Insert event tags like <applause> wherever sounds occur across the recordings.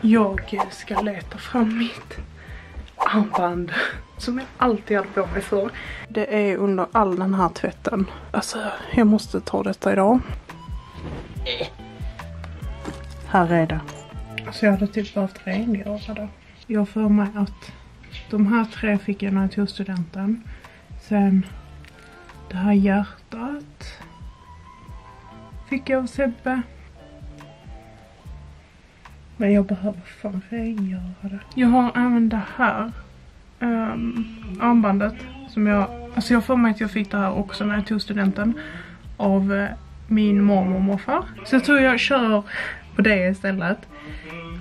Jag ska leta fram mitt armband som jag alltid hade på mig för. Det är under all den här tvätten. Alltså, jag måste ta detta idag. Här är det. Alltså jag hade typ behövt rengöra det. Jag för mig att de här tre fick jag när jag tog studenten. Sen det här hjärtat fick jag av Sebbe. Men jag behöver fan rengöra det. Jag har även det här um, armbandet som jag, alltså jag får mig att jag fick det här också när jag tog studenten av uh, min mormor och morfar. Så jag tror jag kör på det istället.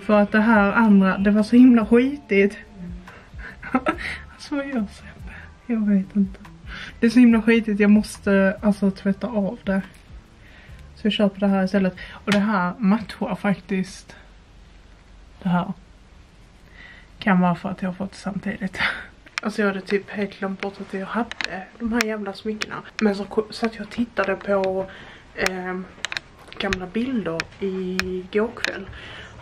För att det här andra, det var så himla skitigt. <laughs> alltså vad gör Sebbe? Jag vet inte. Det är så himla skitigt, jag måste alltså tvätta av det. Så jag kör på det här istället. Och det här matchar faktiskt det här. Kan vara för att jag har fått det samtidigt. Alltså jag hade typ helt glömt bort att jag hade de här jävla smyckena. Men så satt jag och tittade på eh, gamla bilder igår kväll.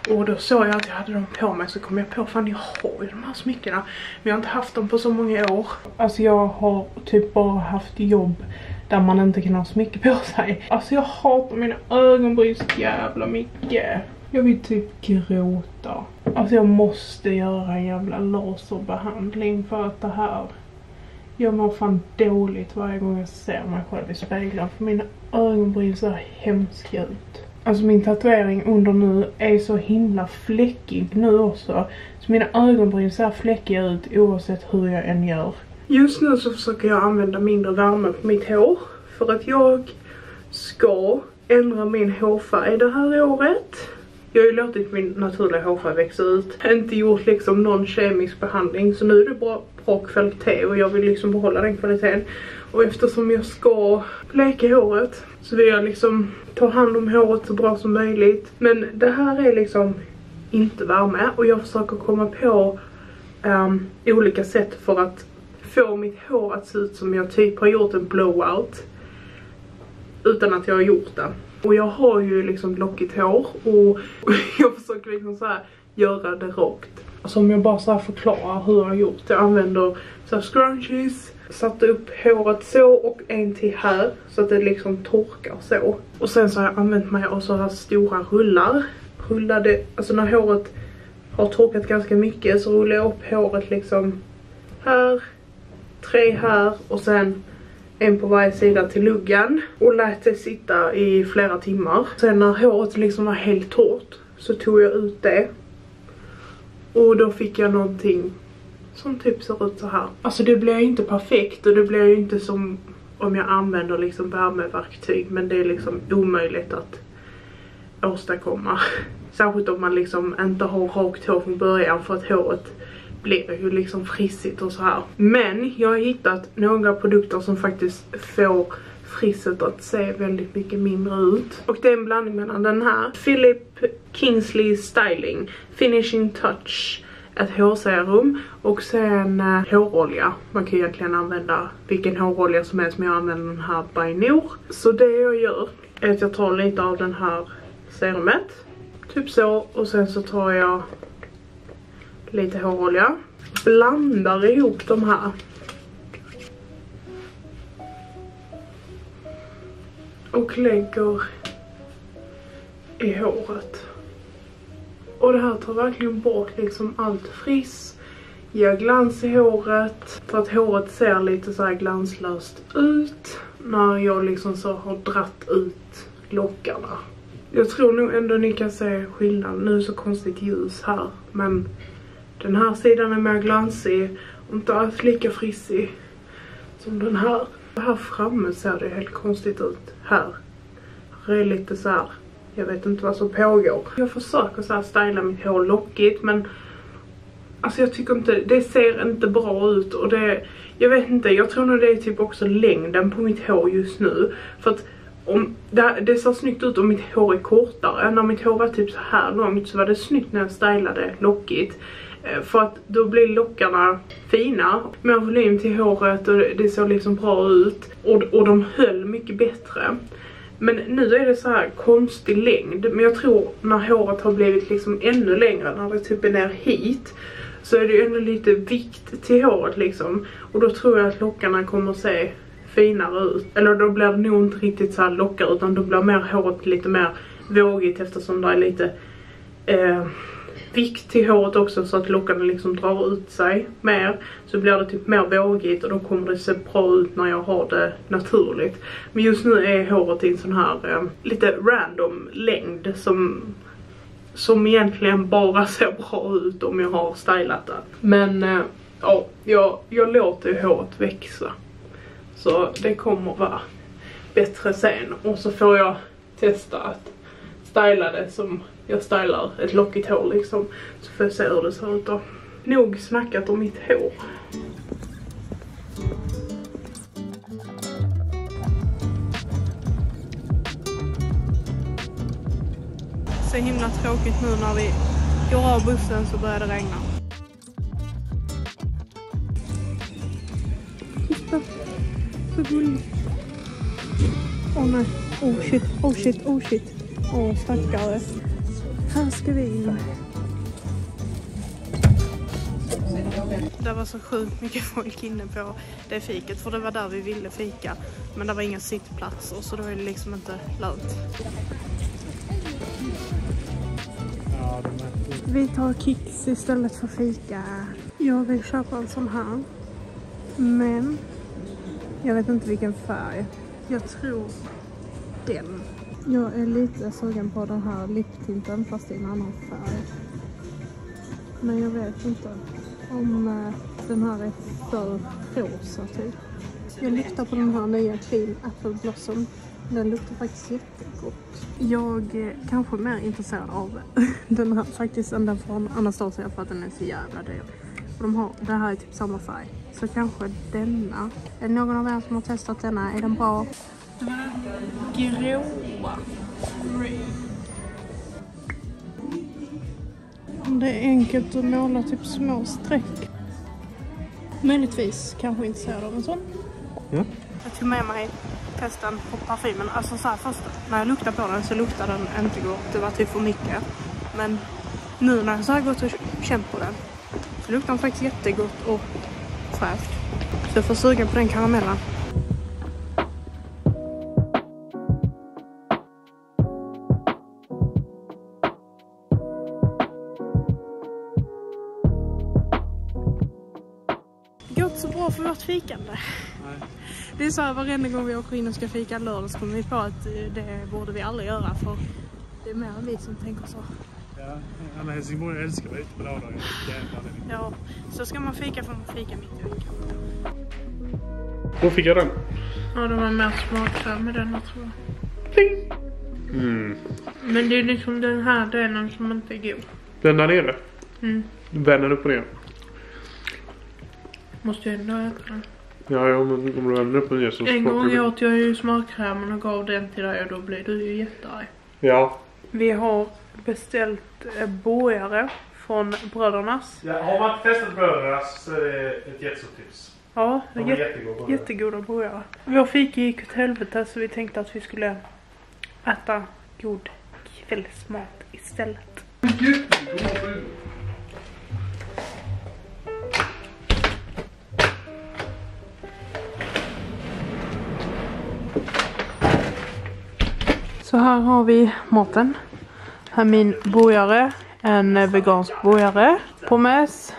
Och då såg jag att jag hade dem på mig så kom jag på fan jag har ju de här smyckena. Men jag har inte haft dem på så många år. Alltså jag har typ bara haft jobb där man inte kan ha smycke på sig. Alltså jag hatar mina ögonbryn så jävla mycket. Jag vill typ gråta. Alltså jag måste göra en jävla laserbehandling för att det här jag mår fan dåligt varje gång jag ser mig själv i spegeln för mina ögonbryn ser hemska ut. Alltså min tatuering under nu är så himla fläckig nu också. Så mina ögonbryn ser fläckiga ut oavsett hur jag än gör. Just nu så försöker jag använda mindre värme på mitt hår. För att jag ska ändra min hårfärg det här året. Jag har ju låtit min naturliga hårfärg växa ut. Inte gjort liksom någon kemisk behandling. Så nu är det bra, bra kvalitet och jag vill liksom behålla den kvaliteten. Och eftersom jag ska bleka håret så vill jag liksom ta hand om håret så bra som möjligt. Men det här är liksom inte värme och jag försöker komma på um, olika sätt för att få mitt hår att se ut som jag typ har gjort en blowout. Utan att jag har gjort det. Och jag har ju liksom lockigt hår och <laughs> jag försöker liksom så här göra det rakt. Alltså om jag bara så förklarar hur jag har gjort. Jag använder så scrunchies, satte upp håret så och en till här så att det liksom torkar så. Och sen så har jag använt mig av så här stora rullar. Rullade, alltså när håret har torkat ganska mycket så rullar jag upp håret liksom här, tre här och sen en på varje sida till luggen och lät det sitta i flera timmar. Sen när håret liksom var helt torrt så tog jag ut det och då fick jag någonting som typ ser ut så här. Alltså det blir ju inte perfekt och det blir ju inte som om jag använder liksom värmeverktyg men det är liksom omöjligt att åstadkomma. <laughs> Särskilt om man liksom inte har rakt hår från början för att håret blir ju liksom frissigt och så här. Men jag har hittat några produkter som faktiskt får frisset att se väldigt mycket mindre ut. Och det är en blandning mellan den här Philip Kingsley Styling Finishing Touch ett hårserum och sen eh, hårolja. Man kan egentligen använda vilken hårolja som helst men jag använder den här by Nour. Så det jag gör är att jag tar lite av den här serumet. Typ så och sen så tar jag lite hårolja. Blandar ihop de här. Och lägger i håret. Och det här tar verkligen bort liksom allt friss. Ger glans i håret. För att håret ser lite så glanslöst ut. När jag liksom så har dratt ut lockarna. Jag tror nog ändå ni kan se skillnad. Nu är så konstigt ljus här. Men den här sidan är mer glansig och inte alls lika frissig som den här. Här framme ser det helt konstigt ut. Här. Här är lite så här. Jag vet inte vad som pågår. Jag försöker så här styla mitt hår lockigt men Alltså jag tycker inte, det ser inte bra ut och det, jag vet inte, jag tror nog det är typ också längden på mitt hår just nu. För att om, det, det ser snyggt ut om mitt hår är kortare. När mitt hår var typ så här långt så var det snyggt när jag stylade lockigt. Eh, för att då blir lockarna fina, mer volym till håret och det såg liksom bra ut. Och, och de höll mycket bättre. Men nu är det så här konstig längd. Men jag tror när håret har blivit liksom ännu längre, när det typ är ner hit. Så är det ju ändå lite vikt till håret liksom. Och då tror jag att lockarna kommer se finare ut. Eller då blir det nog inte riktigt så här lockar utan då blir mer håret lite mer vågigt eftersom det är lite eh, vikt till håret också så att lockarna liksom drar ut sig mer. Så blir det typ mer vågigt och då kommer det se bra ut när jag har det naturligt. Men just nu är håret i en sån här eh, lite random längd som som egentligen bara <laughs> ser bra ut om jag har stylat det. Men eh, ja, jag, jag låter håret växa. Så det kommer vara bättre sen. Och så får jag testa att styla det som jag stylar ett lockigt hår liksom. Så får jag se hur det ser ut då. Nog snackat om mitt hår. Så himla tråkigt nu när vi går av bussen så börjar det regna. Titta, så gulligt. Åh oh, nej, oh shit, oh shit, oh shit. Åh oh, stackare. Här ska vi in. Det var så sjukt mycket folk inne på det fiket för det var där vi ville fika. Men det var inga sittplatser så då är det liksom inte lönt. Vi tar Kicks istället för fika. Jag vill köpa en sån här. Men jag vet inte vilken färg. Jag tror den. Jag är lite sugen på den här liptinten fast i en annan färg. Men jag vet inte om eh, den här är för rosa typ. Jag luktar på den här nya Clean Apple Blossom. Den luktar faktiskt jättegott. Jag eh, är kanske mer intresserad av <laughs> den här faktiskt än den från Anastasia för att den är så jävla dyr. Och de har, det här är typ samma färg. Så kanske denna. Är det någon av er som har testat denna? Är den bra? Gråa. Det är enkelt att måla typ små streck. Möjligtvis kanske intresserad av en sån. Ja. Jag tog med mig testen på parfymen. Alltså så här först när jag luktade på den så luktade den inte gott. Det var typ för mycket. Men nu när jag så har gått och känt på den så luktar den faktiskt jättegott och fräscht. Så jag får suga på den karamellen. Inte så bra för vårt fikande. Nej. Det är så här varenda gång vi åker in och ska fika lördag så kommer vi på att eh, det borde vi aldrig göra för det är mer än vi som tänker så. Ja, alla Helsingborg älskar att ute på lördagar. Ja, så ska man fika får man fika mitt i veckan. Då fick jag den. Ja, det var mer smaksam med denna tror jag. Pling! Mm. Men det är liksom den här delen som inte är god. Den där nere. Mm. Vänder upp och ner. Måste jag ändå äta den. Ja, ja men om du vänder upp och ner så En gång det- åt jag ju smörkrämen och gav den till dig och då blev du ju jättearg. Ja. Vi har beställt eh, borgare från Brödernas. ja. Har man inte testat brödernas så är det ett jättetips. Ja, De är jätte, jättegoda. jättegoda burgare. Vår fika gick åt helvete så vi tänkte att vi skulle äta god kvällsmat istället. Så här har vi maten. Här är min burgare, en vegansk burgare, pommes.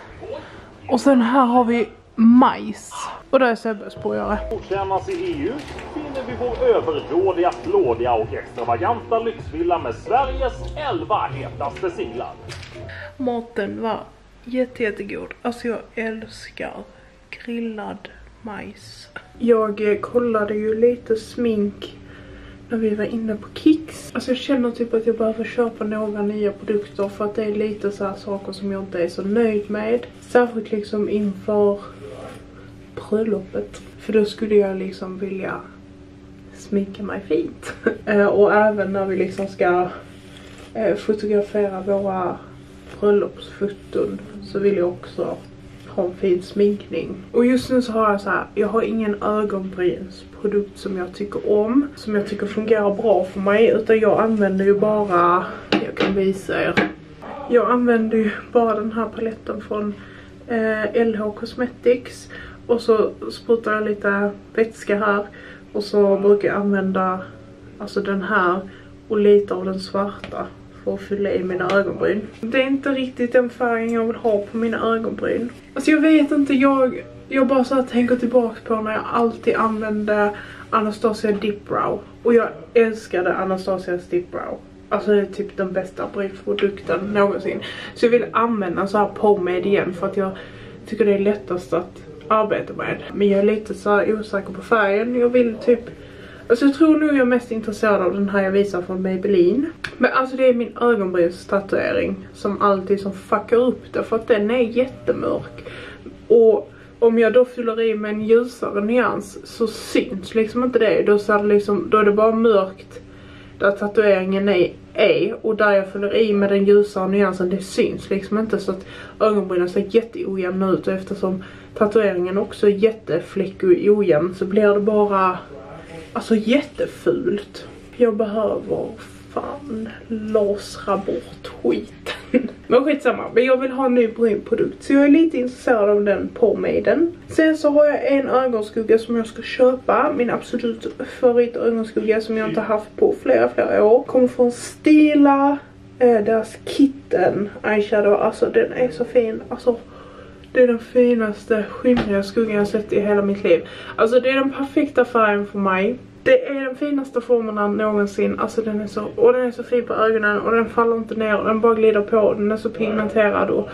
Och sen här har vi majs. Och det är Sebbes burgare. godkännas i EU finner vi vår överdådiga, flådiga och extravaganta lyxvilla med Sveriges 11 hetaste singlar. Maten var jätte, jättegod. Alltså jag älskar grillad majs. Jag eh, kollade ju lite smink när vi var inne på Kicks. Alltså jag känner typ att jag behöver köpa några nya produkter för att det är lite så här saker som jag inte är så nöjd med. Särskilt liksom inför bröllopet. För då skulle jag liksom vilja sminka mig fint. <laughs> Eh, och även när vi liksom ska eh, fotografera våra bröllopsfoton så vill jag också ha en fin sminkning. Och just nu så har jag så här, jag har ingen ögonbrynsprodukt som jag tycker om. Som jag tycker fungerar bra för mig. Utan jag använder ju bara, jag kan visa er. Jag använder ju bara den här paletten från eh, LH Cosmetics. Och så sprutar jag lite vätska här. Och så brukar jag använda alltså den här och lite av den svarta för att fylla i mina ögonbryn. Det är inte riktigt den färgen jag vill ha på mina ögonbryn. Alltså jag vet inte, jag, jag bara så här tänker tillbaka på när jag alltid använde Anastasia Dip Brow. Och jag älskade Anastasias Dip Brow. Alltså det är typ den bästa brynprodukten någonsin. Så jag vill använda så här pomade igen för att jag tycker det är lättast att arbeta med. Men jag är lite så här osäker på färgen. Jag vill typ Alltså jag tror nog jag är mest intresserad av den här jag visar från Maybelline. Men alltså det är min ögonbrynstatuering som alltid som fuckar upp det för att den är jättemörk. Och om jag då fyller i med en ljusare nyans så syns liksom inte det. Då, så är det, liksom, då är det bara mörkt där tatueringen är, är och där jag fyller i med den ljusare nyansen det syns liksom inte så att ögonbrynen ser jätteojämna ut och eftersom tatueringen också är jättefläckig och ojämn så blir det bara Alltså jättefult. Jag behöver fan lasra bort skiten. <laughs> Men skitsamma, men jag vill ha en ny brynprodukt så jag är lite intresserad av den på den. Sen så har jag en ögonskugga som jag ska köpa. Min absolut favorit ögonskugga som jag inte haft på flera flera år. Kommer från Stila. Eh, deras kitten eyeshadow, alltså den är så fin. Alltså det är den finaste skimriga skuggan jag sett i hela mitt liv. Alltså det är den perfekta färgen för mig. Det är den finaste formen någonsin. Alltså den är så, och den är så fin på ögonen och den faller inte ner. och Den bara glider på. och Den är så pigmenterad och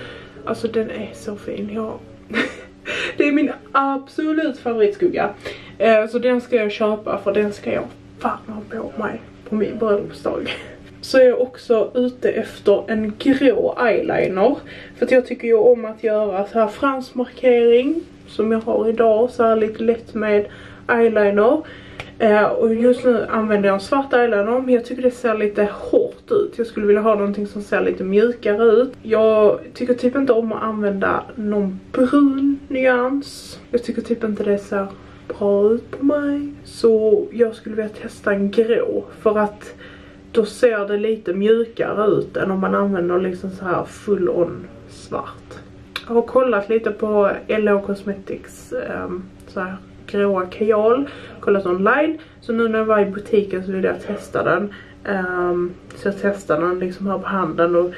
alltså den är så fin. Ja. <laughs> det är min absolut favoritskugga. Eh, så den ska jag köpa för den ska jag fan ha på mig på min bröllopsdag <laughs> så är jag också ute efter en grå eyeliner. För att jag tycker ju om att göra så här fransmarkering som jag har idag, så här lite lätt med eyeliner. Eh, och just nu använder jag en svart eyeliner men jag tycker det ser lite hårt ut. Jag skulle vilja ha någonting som ser lite mjukare ut. Jag tycker typ inte om att använda någon brun nyans. Jag tycker typ inte det ser bra ut på mig. Så jag skulle vilja testa en grå för att då ser det lite mjukare ut än om man använder liksom så här full on svart. Jag har kollat lite på LO Cosmetics um, så här gråa kajal, kollat online. Så nu när jag var i butiken så ville jag testa den. Um, så jag testade den liksom här på handen och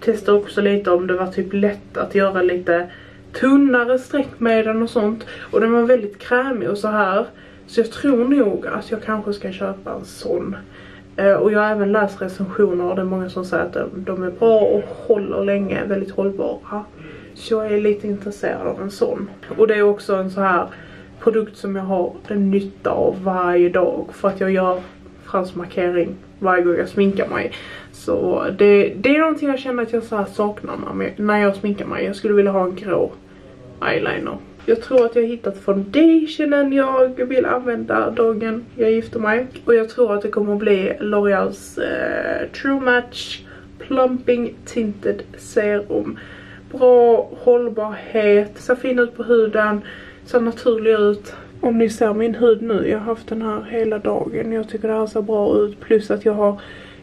testade också lite om det var typ lätt att göra lite tunnare streck med den och sånt. Och den var väldigt krämig och så här. Så jag tror nog att jag kanske ska köpa en sån. Eh, och jag har även läst recensioner och det är många som säger att de, är bra och håller länge, väldigt hållbara. Så jag är lite intresserad av en sån. Och det är också en så här produkt som jag har en nytta av varje dag för att jag gör fransmarkering varje gång jag sminkar mig. Så det, det är någonting jag känner att jag så saknar när jag sminkar mig. Jag skulle vilja ha en grå eyeliner. Jag tror att jag har hittat foundationen jag vill använda dagen jag gifter mig. Och jag tror att det kommer att bli L'Oreals eh, True Match Plumping Tinted Serum. Bra hållbarhet, ser fin ut på huden, ser naturlig ut. Om ni ser min hud nu, jag har haft den här hela dagen. Jag tycker det här ser bra ut. Plus att jag har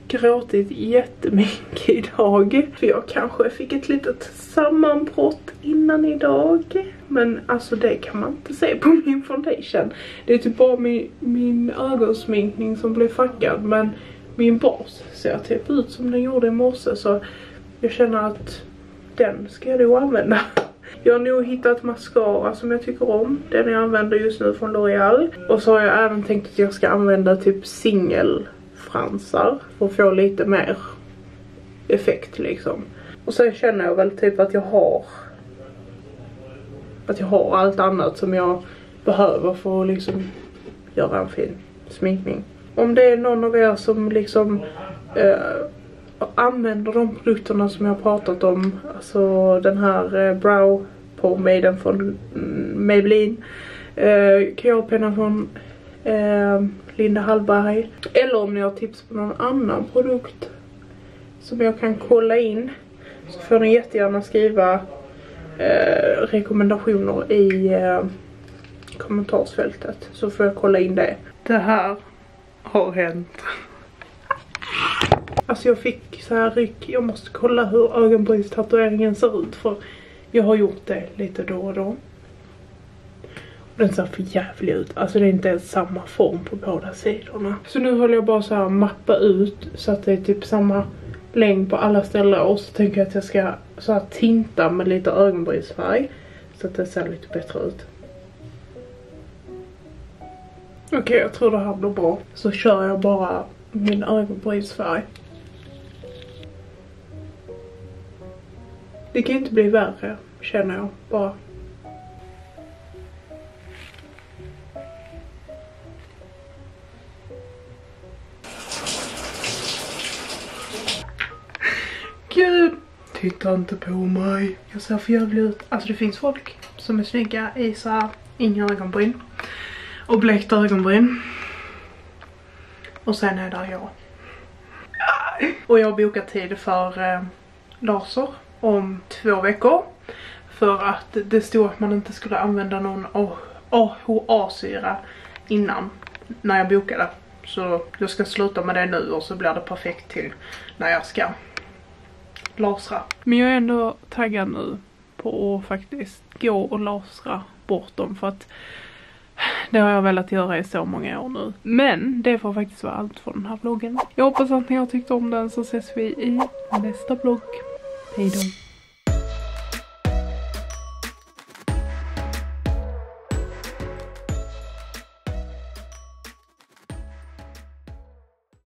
gråtit jättemycket <laughs> idag. För jag kanske fick ett litet sammanbrott innan idag. Men alltså det kan man inte se på min foundation. Det är typ bara min, min ögonsminkning som blev fuckad. Men min bas ser typ ut som den gjorde i morse. Så jag känner att den ska jag nog använda. <laughs> Jag har nog hittat mascara som jag tycker om. Den jag använder just nu från L'Oreal. Och så har jag även tänkt att jag ska använda typ singelfransar. för att få lite mer effekt liksom. Och sen känner jag väl typ att jag har att jag har allt annat som jag behöver för att liksom göra en fin sminkning. Om det är någon av er som liksom eh, äh, använder de produkterna som jag pratat om, alltså den här äh, brow pomaden från mm, Maybelline, Eh, kajalpennan från eh, Linda Hallberg. Eller om ni har tips på någon annan produkt som jag kan kolla in så får ni jättegärna skriva eh, rekommendationer i eh, kommentarsfältet så får jag kolla in det. Det här har hänt. Alltså jag fick så här ryck, jag måste kolla hur ögonbrynstatueringen ser ut för jag har gjort det lite då och då. Den ser för jävlig ut. Alltså det är inte ens samma form på båda sidorna. Så nu håller jag bara så här mappa ut så att det är typ samma längd på alla ställen. Och så tänker jag att jag ska så här tinta med lite ögonbrynsfärg. Så att det ser lite bättre ut. Okej, okay, jag tror det här blir bra. Så kör jag bara min ögonbrynsfärg. Det kan inte bli värre, känner jag bara. Gud! Titta inte på mig. Jag ser förjävlig ut. Alltså det finns folk som är snygga i så här, inga ögonbryn. Och blekta ögonbryn. Och sen är där jag. Och jag har bokat tid för eh, laser om två veckor. För att det stod att man inte skulle använda någon AHA-syra innan när jag bokade. Så jag ska sluta med det nu och så blir det perfekt till när jag ska lasra. Men jag är ändå taggad nu på att faktiskt gå och lasra bort dem för att det har jag velat göra i så många år nu. Men det får faktiskt vara allt för den här vloggen. Jag hoppas att ni har tyckt om den så ses vi i nästa vlogg. 黑洞。